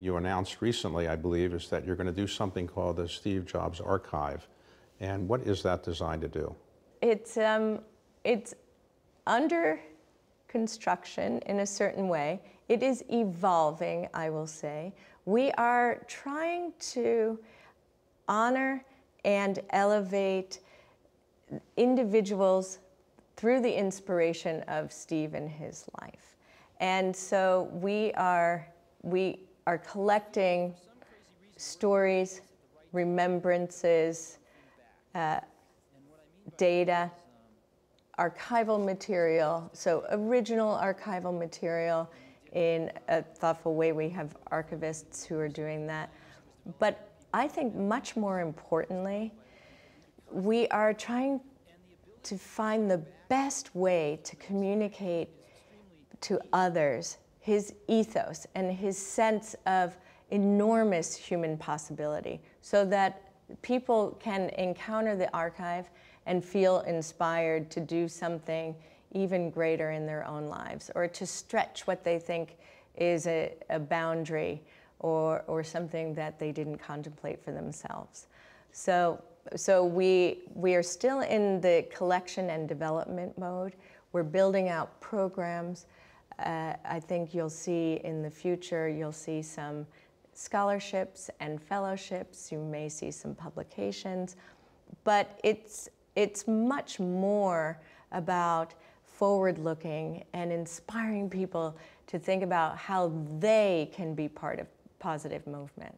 You announced recently, I believe, is that you're going to do something called the Steve Jobs Archive. And what is that designed to do? It's, um, it's under construction in a certain way. It is evolving, I will say. We are trying to honor and elevate individuals through the inspiration of Steve and his life. And so we are, we are collecting stories, remembrances, uh, data, archival material, so original archival material in a thoughtful way. We have archivists who are doing that. But I think much more importantly, we are trying to find the best way to communicate to others his ethos and his sense of enormous human possibility so that people can encounter the archive and feel inspired to do something even greater in their own lives or to stretch what they think is a, a boundary or, or something that they didn't contemplate for themselves. So, so we, we are still in the collection and development mode. We're building out programs. Uh, I think you'll see in the future, you'll see some scholarships and fellowships. You may see some publications. But it's, it's much more about forward looking and inspiring people to think about how they can be part of positive movement.